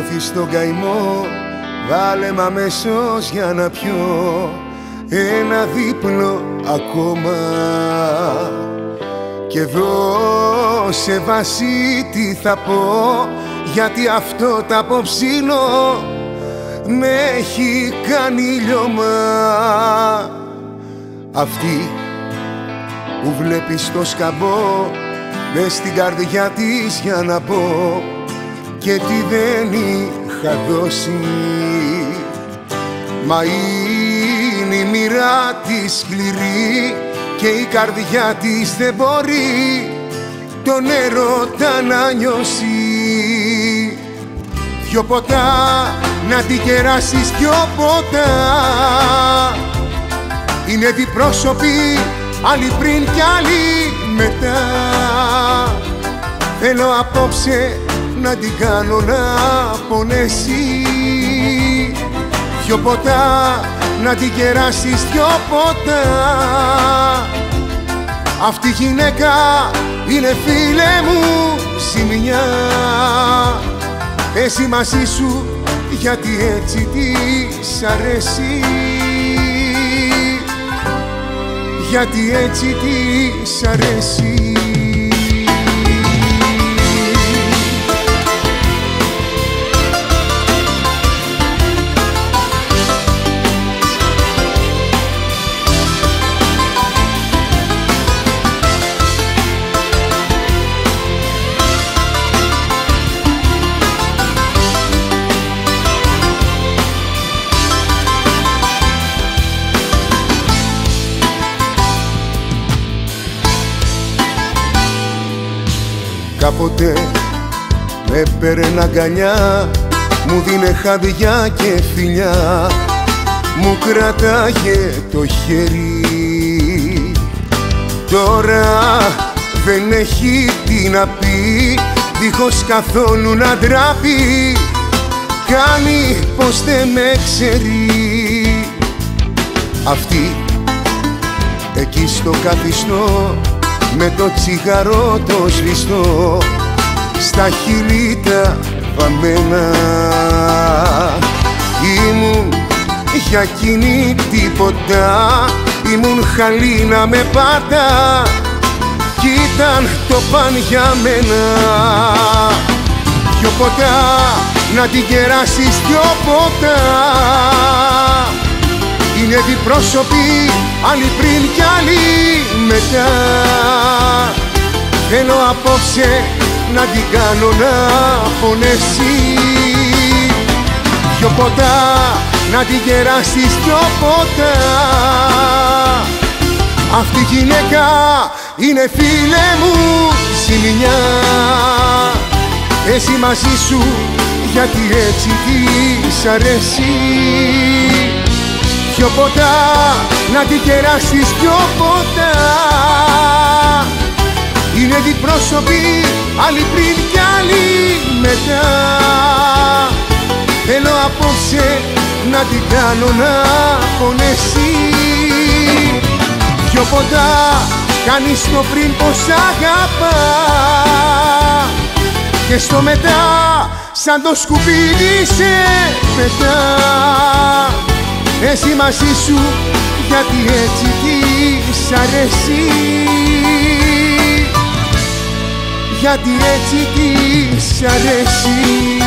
νιώθεις τον καημό Βάλε μ' αμέσως για να πιω Ένα δίπλο ακόμα. Και δώσε βασί τι θα πω Γιατί αυτό το απόψινο Με έχει κάνει λιώμα. Αυτή που βλέπεις το σκαμπό Μες στην καρδιά της για να πω και τι δεν είχα δώσει. Μα είναι η μοίρα της σκληρή και η καρδιά της δεν μπορεί τον έρωτα να νιώσει. Δυο ποτά να την κεράσεις δυο ποτά. Είναι διπρόσωποι άλλοι πριν κι άλλοι μετά. Θέλω απόψε να την κάνω να πονέσει. Δυο ποτά να την κεράσεις δυο ποτά. Αυτή η γυναίκα είναι φίλε μου ζημιά. Εσύ μαζί σου γιατί έτσι της αρέσει. Γιατί έτσι της αρέσει Κάποτε με παίρνε αγκαλιά Μου δίνε χαδιά και φιλιά. Μου κρατάγε το χέρι. Τώρα δεν έχει τι να πει Δίχως καθόλου να ντράπει. Κάνει πως δεν με ξέρει. Αυτή εκεί στο καθιστό με το τσιγαρό το σβηστό στα χείλη τα βαμμένα. Ήμουν για εκείνη τίποτα ήμουν χαλίνα με πάτα. Κι ήταν το παν για μένα. Δυο ποτά να την κεράσεις δυο ποτά είναι διπρόσωποι άλλοι πριν κι άλλοι μετά. Θέλω απόψε να την κάνω να πονέσει Δυο ποτά να την κεράσεις δυο ποτά Αυτή η γυναίκα είναι φίλε μου ζημιά Εσύ μαζί σου γιατί έτσι της αρέσει Δυο ποτά να την κεράσεις δυο ποτά. Είναι διπρόσωποι άλλοι πριν κι άλλοι μετά. Θέλω απόψε να την κάνω να πονέσει. Δυο ποτά κάνεις το πριν πως αγαπά. Και στο μετά σαν το σκουπίδι σε πετά εσύ μαζί σου γιατί έτσι της αρέσει. Γιατί έτσι της αρέσει